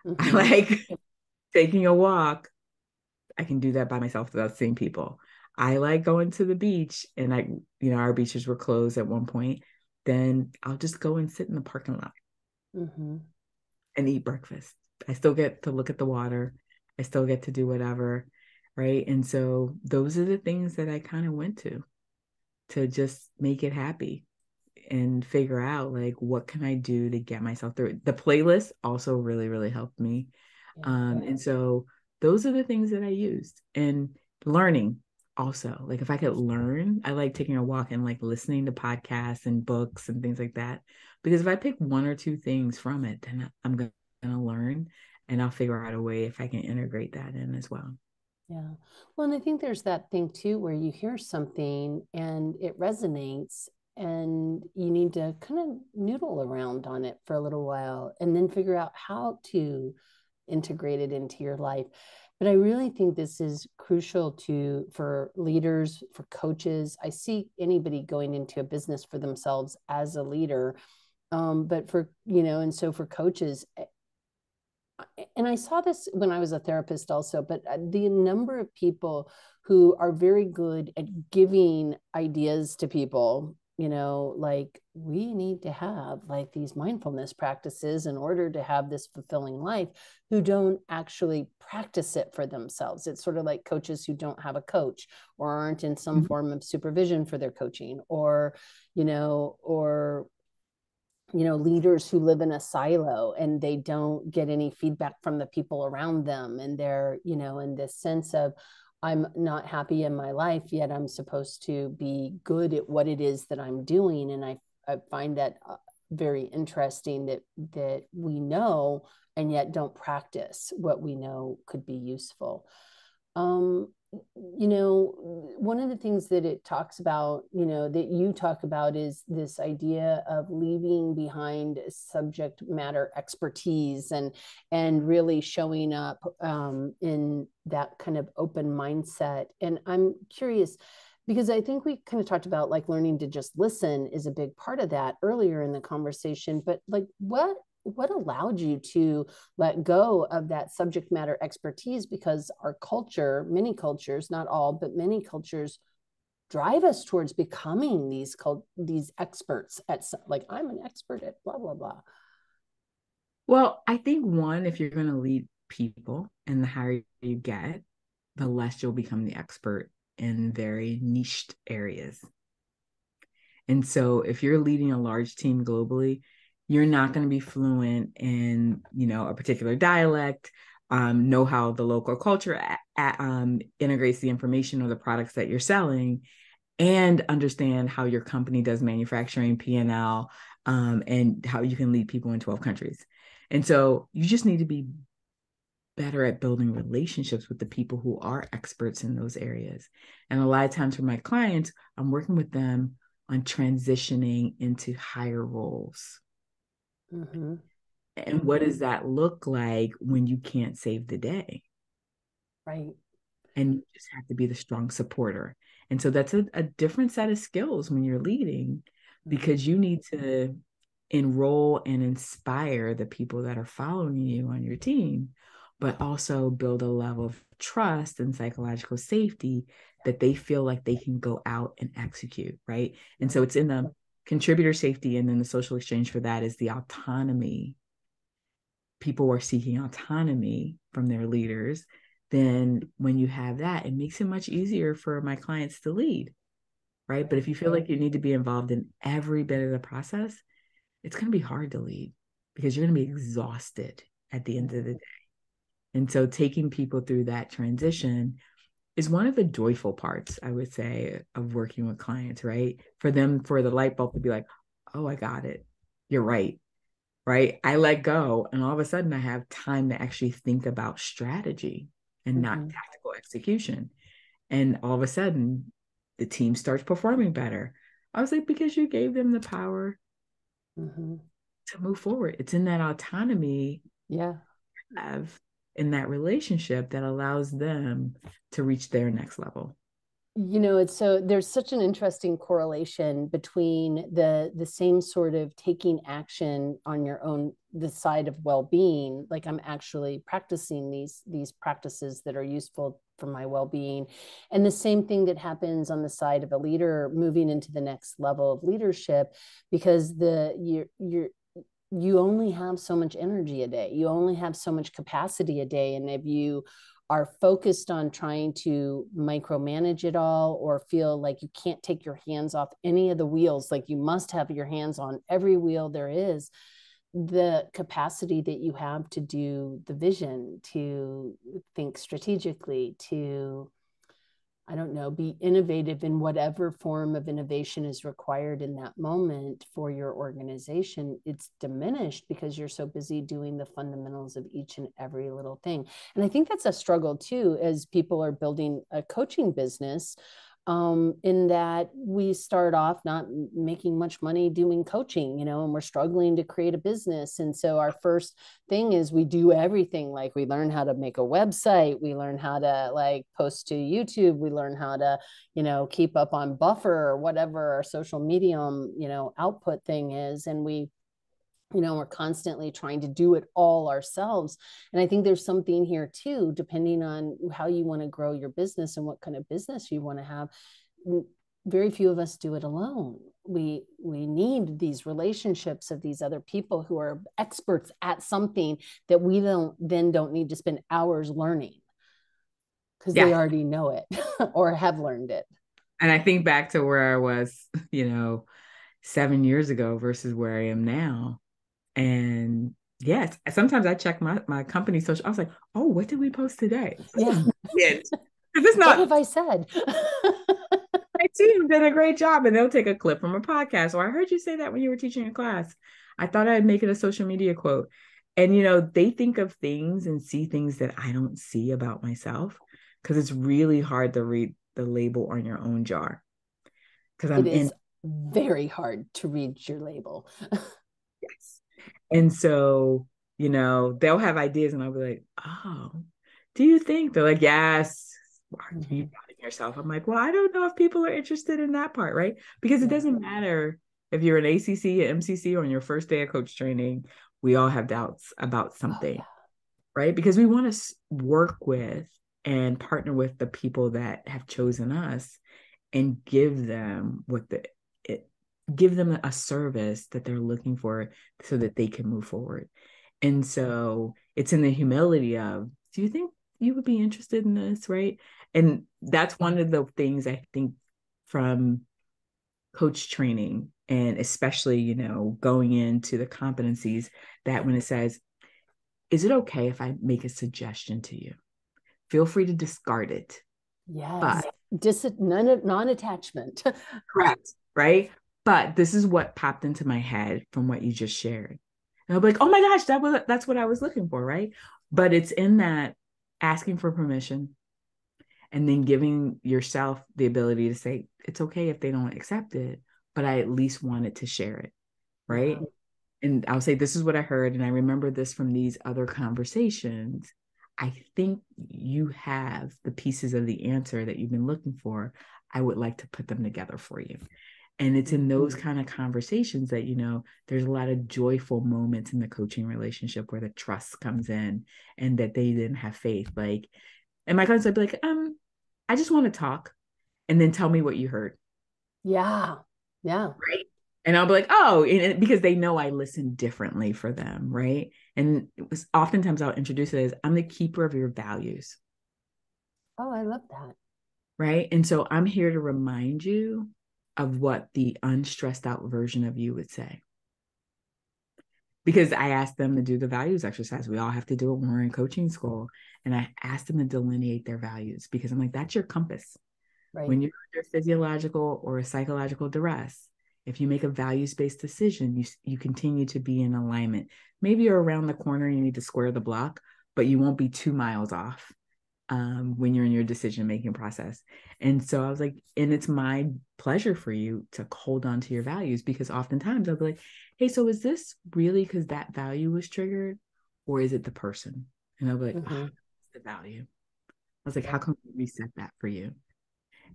Mm-hmm. I like taking a walk. I can do that by myself without seeing people. I like going to the beach and I, you know, our beaches were closed at one point. Then I'll just go and sit in the parking lot mm-hmm. and eat breakfast. I still get to look at the water. I still get to do whatever. Right. And so those are the things that I kind of went to to just make it happy and figure out like what can I do to get myself through it. The playlist also really, really helped me. Yeah. Um, and so those are the things that I used and learning also like if i could learn i like taking a walk and like listening to podcasts and books and things like that because if i pick one or two things from it then i'm going to learn and I'll figure out a way if I can integrate that in as well. Yeah. Well, and I think there's that thing too where you hear something and it resonates and you need to kind of noodle around on it for a little while and then figure out how to integrate it into your life. But I really think this is crucial to for leaders, for coaches. I see anybody going into a business for themselves as a leader. Um, but for you know, and so for coaches, and I saw this when I was a therapist also, but uh, the number of people who are very good at giving ideas to people, you know, like we need to have like these mindfulness practices in order to have this fulfilling life, who don't actually practice it for themselves. It's sort of like coaches who don't have a coach or aren't in some mm-hmm. form of supervision for their coaching or, you know, or you know leaders who live in a silo and they don't get any feedback from the people around them and they're you know in this sense of i'm not happy in my life yet i'm supposed to be good at what it is that i'm doing. And i, I find that uh, very interesting that that we know and yet don't practice what we know could be useful. Um, you know one of the things that it talks about you know that you talk about is this idea of leaving behind subject matter expertise and and really showing up um, in that kind of open mindset. And i'm curious because i think we kind of talked about like learning to just listen is a big part of that earlier in the conversation but like what what allowed you to let go of that subject matter expertise? Because our culture many cultures not all but many cultures drive us towards becoming these called these experts at like i'm an expert at blah blah blah. Well i think one if you're going to lead people and the higher you get the less you'll become the expert in very niched areas. And so if you're leading a large team globally you're not going to be fluent in you know a particular dialect um, know how the local culture um, integrates the information or the products that you're selling and understand how your company does manufacturing p&l um, and how you can lead people in 12 countries and so you just need to be better at building relationships with the people who are experts in those areas. And a lot of times for my clients, I'm working with them on transitioning into higher roles. Mm-hmm. And what does that look like when you can't save the day? Right. And you just have to be the strong supporter. And so that's a, a different set of skills when you're leading because you need to enroll and inspire the people that are following you on your team, but also build a level of trust and psychological safety that they feel like they can go out and execute. Right. And so it's in the contributor safety, and then the social exchange for that is the autonomy. People are seeking autonomy from their leaders. Then, when you have that, it makes it much easier for my clients to lead right? But if you feel like you need to be involved in every bit of the process, it's going to be hard to lead because you're going to be exhausted at the end of the mm-hmm. day. And so taking people through that transition is one of the joyful parts, I would say, of working with clients, right? For them, for the light bulb to be like, oh, I got it. You're right. Right. I let go. And all of a sudden, I have time to actually think about strategy and mm-hmm. not tactical execution. And all of a sudden, the team starts performing better. I was like, because you gave them the power mm-hmm. to move forward. It's in that autonomy. Yeah. Have in that relationship that allows them to reach their next level. You know it's so there's such an interesting correlation between the the same sort of taking action on your own the side of well-being. Like i'm actually practicing these these practices that are useful for my well-being. And the same thing that happens on the side of a leader moving into the next level of leadership because the you're you're you only have so much energy a day you only have so much capacity a day and if you are focused on trying to micromanage it all or feel like you can't take your hands off any of the wheels, like you must have your hands on every wheel there is, the capacity that you have to do the vision, to think strategically, to I don't know, be innovative in whatever form of innovation is required in that moment for your organization, it's diminished because you're so busy doing the fundamentals of each and every little thing. And I think that's a struggle too, as people are building a coaching business um, in that we start off not making much money doing coaching, you know, and we're struggling to create a business. And so our first thing is we do everything like we learn how to make a website, we learn how to like post to YouTube, we learn how to, you know, keep up on buffer or whatever our social medium, you know, output thing is. And we you know we're constantly trying to do it all ourselves. And i think there's something here too depending on how you want to grow your business and what kind of business you want to have very few of us do it alone. We we need these relationships of these other people who are experts at something that we don't then don't need to spend hours learning. Because yeah. they already know it or have learned it. And i think back to where i was you know seven years ago versus where i am now and yes, sometimes I check my my company social. I was like, oh, what did we post today? Yeah, it's not. What have I said? my team did a great job, and they'll take a clip from a podcast. Or I heard you say that when you were teaching a class. I thought I'd make it a social media quote. And you know, they think of things and see things that I don't see about myself because it's really hard to read the label on your own jar. Because I'm in very hard to read your label. And so, you know, they'll have ideas and I'll be like, oh, do you think? They're like, yes. Why are you mm-hmm. doubting yourself? I'm like, well, I don't know if people are interested in that part, right? Because it doesn't matter if you're an ACC, an MCC, or on your first day of coach training, we all have doubts about oh, something, right? Because we want to work with and partner with the people that have chosen us and give them what the give them a service that they're looking for so that they can move forward. And so it's in the humility of, do you think you would be interested in this? Right. And that's one of the things I think from coach training and especially, you know, going into the competencies that when it says, is it okay if I make a suggestion to you? Feel free to discard it. Yes. But, Dis- non attachment. correct. Right. But this is what popped into my head from what you just shared. And I'll be like, oh my gosh, that was that's what I was looking for, right? but it's in that asking for permission and then giving yourself the ability to say it's okay if they don't accept it but i at least wanted to share it right? And i'll say this is what i heard and i remember this from these other conversations. I think you have the pieces of the answer that you've been looking for. I would like to put them together for you and it's in those mm-hmm. kind of conversations that you know there's a lot of joyful moments in the coaching relationship where the trust comes in and that they then have faith like and my clients would be like um I just want to talk and then tell me what you heard. Yeah. Yeah. Right. And I'll be like, oh, and, because they know I listen differently for them. Right. And it was oftentimes I'll introduce it as I'm the keeper of your values. Oh, I love that. Right. And so I'm here to remind you of what the unstressed out version of you would say. Because I asked them to do the values exercise. We all have to do it when we're in coaching school and I asked them to delineate their values because I'm like, that's your compass. Right. When you're under physiological or psychological duress, if you make a values-based decision, you you continue to be in alignment. Maybe you're around the corner, you need to square the block, but you won't be two miles off um, when you're in your decision-making process. And so I was like, and it's my pleasure for you to hold on to your values because oftentimes I'll be like, hey, so is this really because that value was triggered, or is it the person? And I'll be like, mm-hmm. oh, the value. I was like, how can we reset that for you?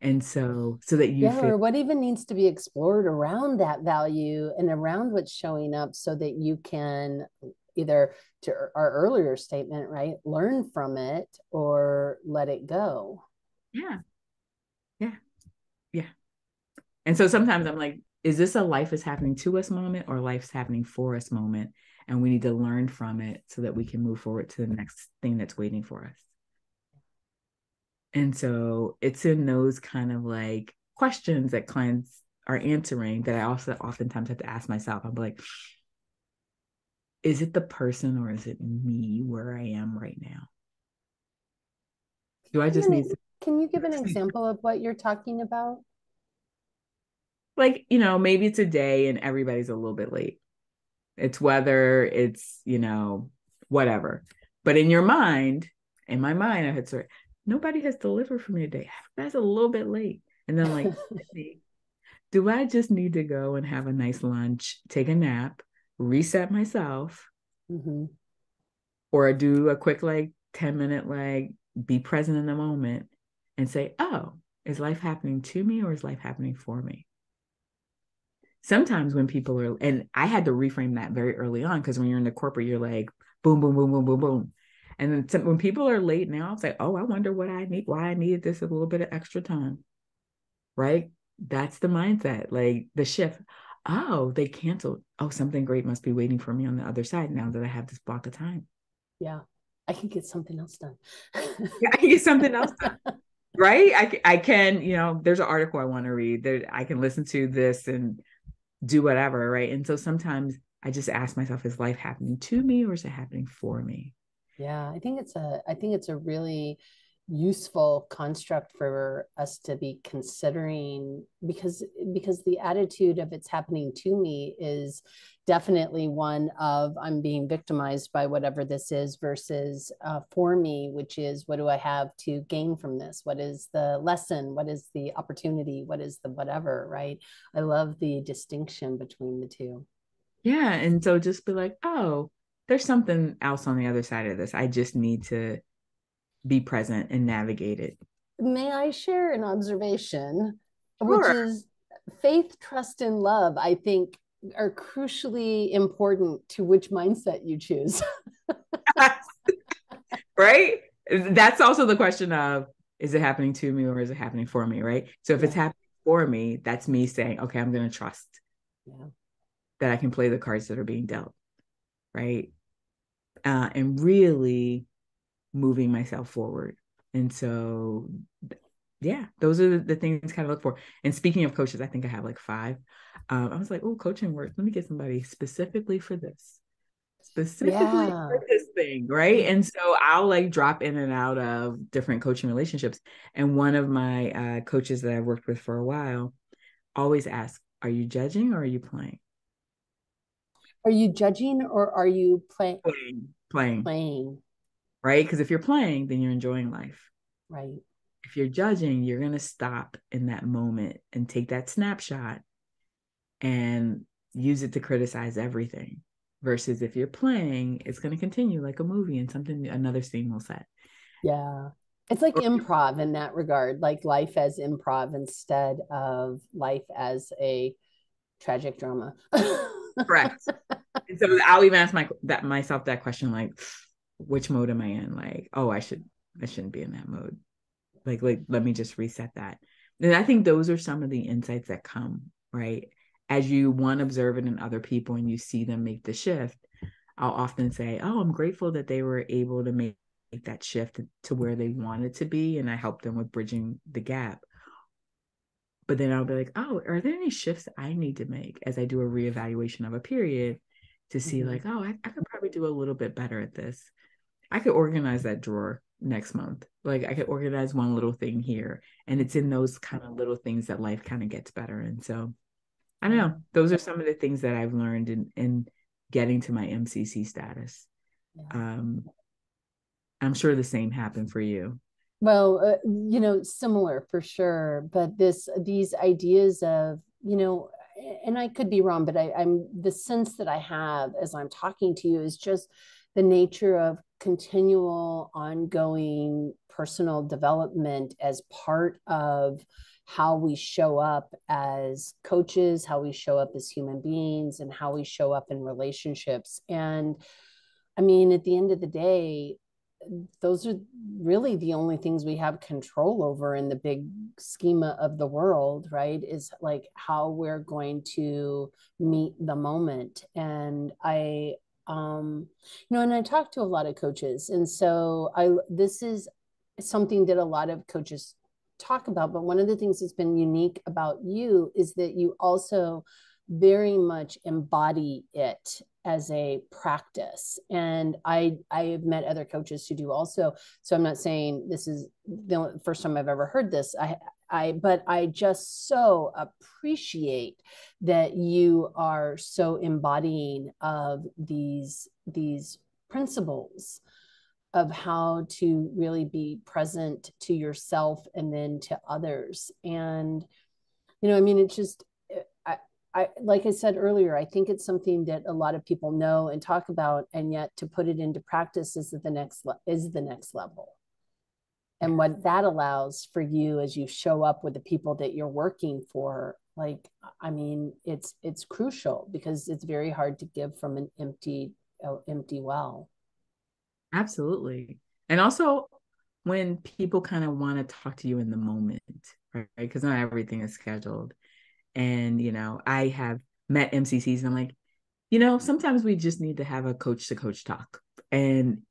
And so, so that you yeah, feel- or what even needs to be explored around that value and around what's showing up, so that you can either to our earlier statement, right, learn from it or let it go. Yeah, yeah, yeah. And so sometimes I'm like, is this a life is happening to us moment or life's happening for us moment? and we need to learn from it so that we can move forward to the next thing that's waiting for us and so it's in those kind of like questions that clients are answering that i also oftentimes have to ask myself i'm like is it the person or is it me where i am right now do i just need to- can you give an example of what you're talking about like you know maybe it's a day and everybody's a little bit late it's weather, it's, you know, whatever. But in your mind, in my mind, I had sort nobody has delivered for me today. That's a little bit late. And then like, do I just need to go and have a nice lunch, take a nap, reset myself, mm-hmm. or do a quick like 10 minute like be present in the moment and say, oh, is life happening to me or is life happening for me? sometimes when people are and i had to reframe that very early on because when you're in the corporate you're like boom boom boom boom boom boom and then when people are late now it's like oh i wonder what i need why i needed this a little bit of extra time right that's the mindset like the shift oh they canceled. Oh something great must be waiting for me on the other side now that i have this block of time. Yeah i can get something else done. Yeah, i can get something else done. Right? I, I can you know there's an article i want to read that i can listen to this and do whatever, right? And so sometimes I just ask myself, is life happening to me or is it happening for me? Yeah, I think it's a I think it's a really useful construct for us to be considering because because the attitude of it's happening to me is definitely one of i'm being victimized by whatever this is versus uh, for me which is what do i have to gain from this? What is the lesson? What is the opportunity? What is the whatever right? I love the distinction between the two. Yeah and so just be like oh there's something else on the other side of this. I just need to be present and navigate it. May I share an observation, sure. which is faith, trust, and love, I think are crucially important to which mindset you choose. right? That's also the question of is it happening to me or is it happening for me? Right. So if yeah. it's happening for me, that's me saying, okay, I'm going to trust yeah. that I can play the cards that are being dealt. Right. Uh, and really moving myself forward. And so, yeah, those are the things kind of look for. And speaking of coaches, I think I have like five. Um, I was like, oh, coaching work. Let me get somebody specifically for this, specifically yeah. for this thing, right? And so I'll like drop in and out of different coaching relationships. And one of my uh, coaches that I've worked with for a while always asks, "Are you judging or are you playing?" Are you judging or are you play- playing? Playing. Playing. Right? Because if you're playing, then you're enjoying life. Right. If you're judging, you're going to stop in that moment and take that snapshot and use it to criticize everything. Versus if you're playing, it's going to continue like a movie and something, another scene will set. Yeah. It's like improv in that regard, like life as improv instead of life as a tragic drama. Correct. And so I'll even ask my that myself that question like, which mode am I in? Like, oh, I should I shouldn't be in that mode. Like, like let me just reset that. And I think those are some of the insights that come right as you one observe it in other people and you see them make the shift. I'll often say, oh, I'm grateful that they were able to make that shift to where they wanted to be, and I help them with bridging the gap but then I'll be like, oh, are there any shifts I need to make as I do a reevaluation of a period to see, mm-hmm. like, oh, I, I could probably do a little bit better at this. I could organize that drawer next month. Like I could organize one little thing here. And it's in those kind of little things that life kind of gets better. And so I don't know. Those are some of the things that I've learned in in getting to my MCC status. Um I'm sure the same happened for you well uh, you know similar for sure but this these ideas of you know and i could be wrong but I, i'm the sense that i have as i'm talking to you is just the nature of continual ongoing personal development as part of how we show up as coaches how we show up as human beings and how we show up in relationships. And i mean at the end of the day those are really the only things we have control over in the big schema of the world right? Is like how we're going to meet the moment. And i um you know and i talk to a lot of coaches. And so i this is something that a lot of coaches talk about but one of the things that's been unique about you is that you also very much embody it as a practice. And i i have met other coaches who do also. So i'm not saying this is the first time i've ever heard this. I i but i just so appreciate that you are so embodying of these these principles of how to really be present to yourself and then to others and you know i mean it's just I I like I said earlier, I think it's something that a lot of people know and talk about, and yet to put it into practice is the next le- is the next level. And what that allows for you as you show up with the people that you're working for, like I mean, it's it's crucial because it's very hard to give from an empty uh, empty well. Absolutely, and also when people kind of want to talk to you in the moment, right? Because not everything is scheduled and, you know, I have met MCCs and I'm like, you know, sometimes we just need to have a coach to coach talk. And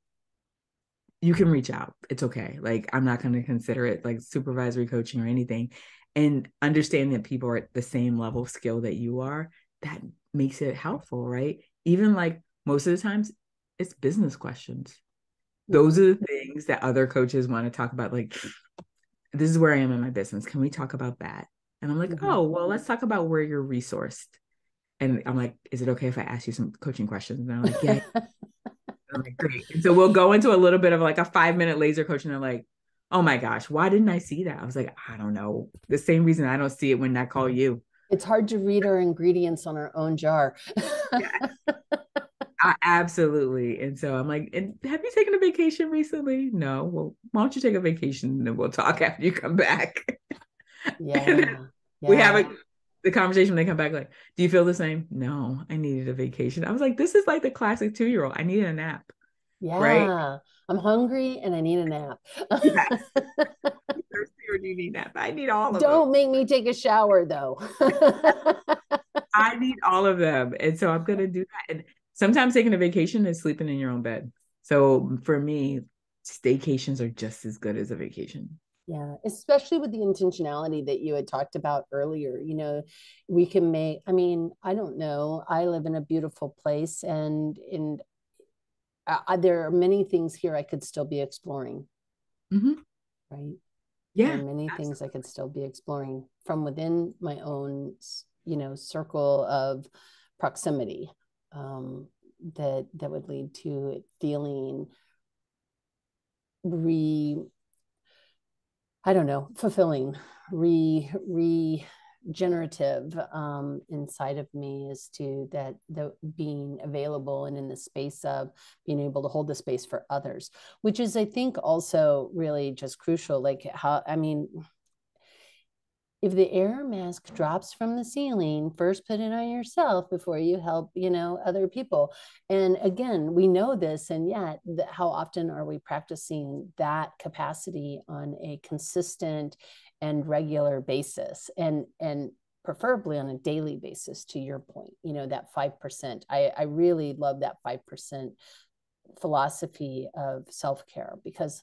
you can reach out. It's okay. Like, I'm not going to consider it like supervisory coaching or anything. And understand that people are at the same level of skill that you are, that makes it helpful, right? Even like most of the times, it's business questions. Those are the things that other coaches want to talk about. Like, this is where I am in my business. Can we talk about that? And I'm like, mm-hmm. oh, well, let's talk about where you're resourced. And I'm like, is it okay if I ask you some coaching questions? And I'm like, yeah. I'm like, great. And so we'll go into a little bit of like a five minute laser coach. And I'm like, oh my gosh, why didn't I see that? I was like, I don't know. The same reason I don't see it when I call you. It's hard to read our ingredients on our own jar. I, absolutely. And so I'm like, and have you taken a vacation recently? No. Well, why don't you take a vacation and then we'll talk after you come back? Yeah. yeah. We have a the conversation when they come back like, do you feel the same? No, I needed a vacation. I was like, this is like the classic two year old. I need a nap. Yeah. Right? I'm hungry and I need a nap. yes. thirsty or do you need nap? I need all of Don't them. make me take a shower though. I need all of them. And so I'm gonna do that. And sometimes taking a vacation is sleeping in your own bed. So for me, staycations are just as good as a vacation. Yeah, especially with the intentionality that you had talked about earlier. You know, we can make, I mean, I don't know. I live in a beautiful place and in uh, there are many things here I could still be exploring. Mm-hmm. Right. Yeah. many absolutely. things I could still be exploring from within my own, you know, circle of proximity um, that that would lead to feeling re I don't know, fulfilling, re regenerative um, inside of me is to that the being available and in the space of being able to hold the space for others, which is I think also really just crucial. Like how I mean, if the air mask drops from the ceiling first put it on yourself before you help you know other people. And again we know this and yet how often are we practicing that capacity on a consistent and regular basis? And and preferably on a daily basis to your point you know that 5% i i really love that 5% philosophy of self-care because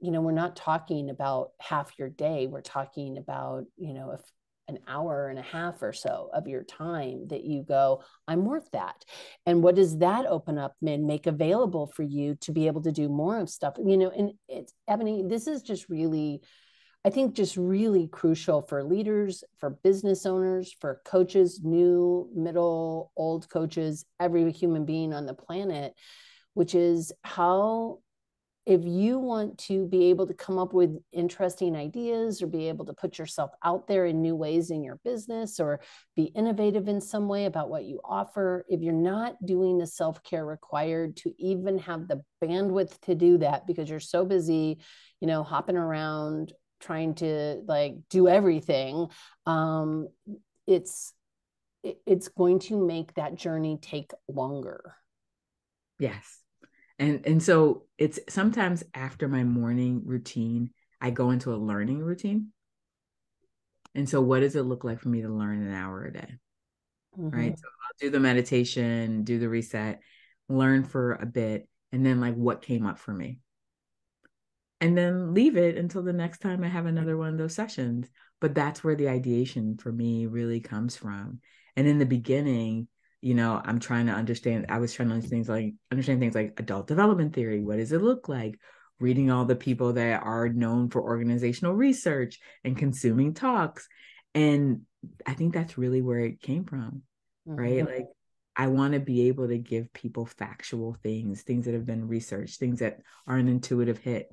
you know we're not talking about half your day we're talking about you know if an hour and a half or so of your time that you go i'm worth that. And what does that open up and make available for you to be able to do more of stuff? You know and it's ebony this is just really i think just really crucial for leaders for business owners for coaches new middle old coaches every human being on the planet which is how if you want to be able to come up with interesting ideas or be able to put yourself out there in new ways in your business or be innovative in some way about what you offer, if you're not doing the self care required to even have the bandwidth to do that because you're so busy, you know, hopping around trying to like do everything, um, it's it's going to make that journey take longer. Yes and and so it's sometimes after my morning routine i go into a learning routine. And so what does it look like for me to learn an hour a day? Mm-hmm. right so i'll do the meditation do the reset learn for a bit and then like what came up for me? And then leave it until the next time i have another one of those sessions. But that's where the ideation for me really comes from. And in the beginning you know i'm trying to understand i was trying to understand things like understand things like adult development theory. What does it look like? Reading all the people that are known for organizational research and consuming talks. And i think that's really where it came from mm-hmm. right like i want to be able to give people factual things things that have been researched things that are an intuitive hit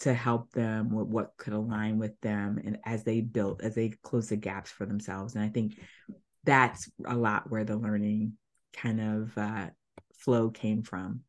to help them with what could align with them and as they build as they close the gaps for themselves. And i think that's a lot where the learning kind of uh, flow came from.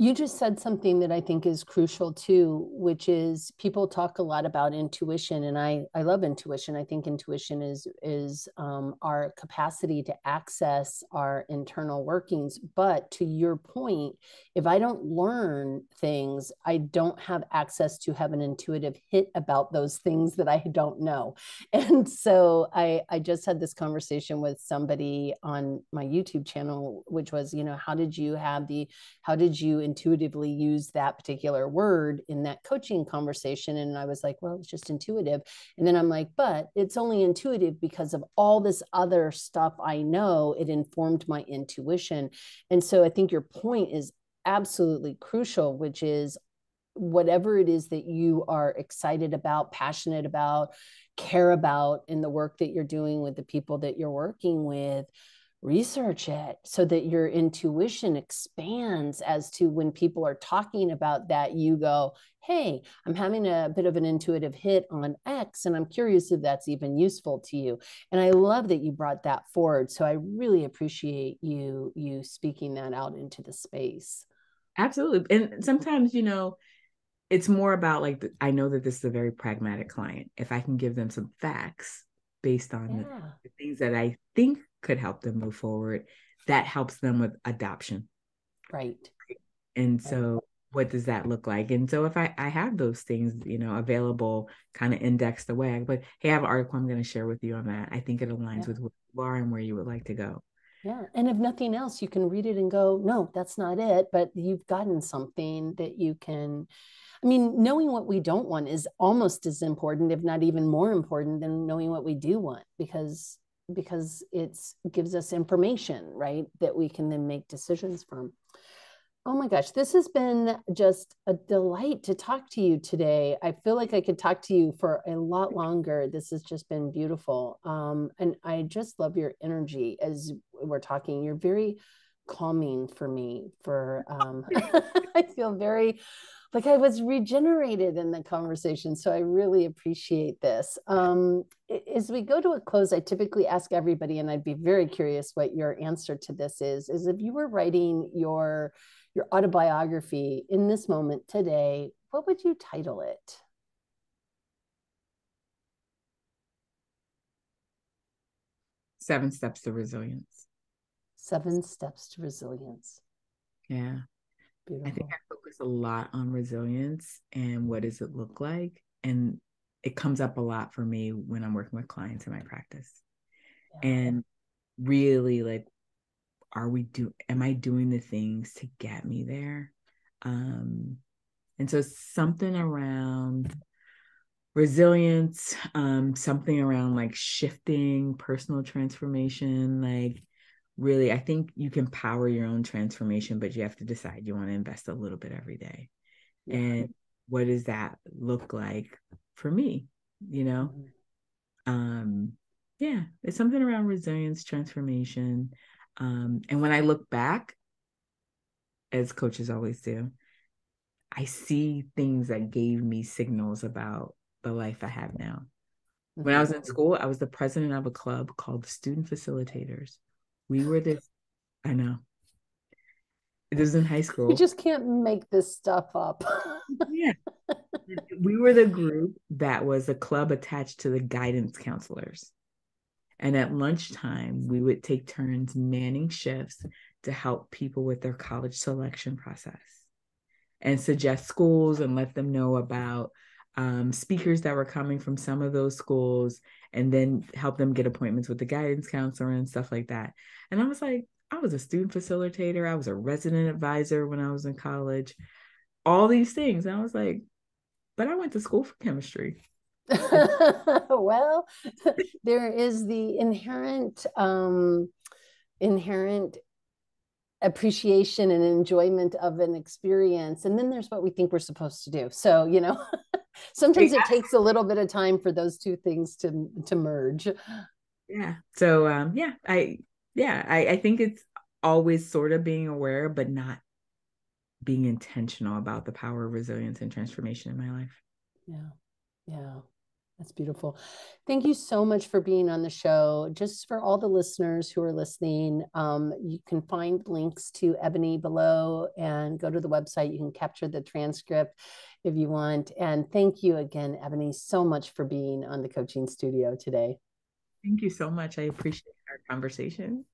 You just said something that I think is crucial too, which is people talk a lot about intuition, and I I love intuition. I think intuition is is um, our capacity to access our internal workings. But to your point, if I don't learn things, I don't have access to have an intuitive hit about those things that I don't know. And so I I just had this conversation with somebody on my YouTube channel, which was you know how did you have the how did you intuitively use that particular word in that coaching conversation. And I was like, well, it's just intuitive. And then I'm like, but it's only intuitive because of all this other stuff I know. It informed my intuition. And so I think your point is absolutely crucial, which is whatever it is that you are excited about, passionate about, care about in the work that you're doing with the people that you're working with research it so that your intuition expands as to when people are talking about that you go hey i'm having a bit of an intuitive hit on x and i'm curious if that's even useful to you. And i love that you brought that forward so i really appreciate you you speaking that out into the space. Absolutely and sometimes you know it's more about like i know that this is a very pragmatic client. If i can give them some facts based on yeah. the, the things that i think could help them move forward. That helps them with adoption. Right. And so what does that look like? And so if i i have those things you know available kind of indexed away but hey i have an article i'm going to share with you on that. I think it aligns yeah. with where you are and where you would like to go. Yeah and if nothing else you can read it and go no that's not it but you've gotten something that you can I mean, knowing what we don't want is almost as important, if not even more important, than knowing what we do want, because because it's gives us information, right, that we can then make decisions from. Oh my gosh, this has been just a delight to talk to you today. I feel like I could talk to you for a lot longer. This has just been beautiful. Um, and I just love your energy as we're talking. You're very calming for me for um I feel very like I was regenerated in the conversation. So I really appreciate this. Um, as we go to a close, I typically ask everybody, and I'd be very curious what your answer to this is, is if you were writing your your autobiography in this moment today, what would you title it? Seven Steps to Resilience. Seven Steps to Resilience. Yeah. Beautiful. I think I focus a lot on resilience and what does it look like. And it comes up a lot for me when I'm working with clients in my practice. Yeah. And really like, are we do am I doing the things to get me there? Um, and so something around resilience, um, something around like shifting personal transformation, like really i think you can power your own transformation but you have to decide you want to invest a little bit every day yeah. and what does that look like for me you know mm-hmm. um yeah it's something around resilience transformation um and when i look back as coaches always do i see things that gave me signals about the life i have now when i was in mm-hmm. school i was the president of a club called student facilitators we were this, I know. It was in high school. You just can't make this stuff up. yeah. We were the group that was a club attached to the guidance counselors. And at lunchtime, we would take turns manning shifts to help people with their college selection process and suggest schools and let them know about um, speakers that were coming from some of those schools and then help them get appointments with the guidance counselor and stuff like that. And I was like, I was a student facilitator, I was a resident advisor when I was in college, all these things. And I was like, but I went to school for chemistry. well, there is the inherent um inherent appreciation and enjoyment of an experience and then there's what we think we're supposed to do so you know sometimes yeah. it takes a little bit of time for those two things to to merge. Yeah. So um yeah i yeah i i think it's always sort of being aware but not being intentional about the power of resilience and transformation in my life. Yeah. Yeah that's beautiful. Thank you so much for being on the show. Just for all the listeners who are listening, um, you can find links to Ebony below and go to the website. You can capture the transcript if you want. And thank you again, Ebony, so much for being on the coaching studio today. Thank you so much. I appreciate our conversation.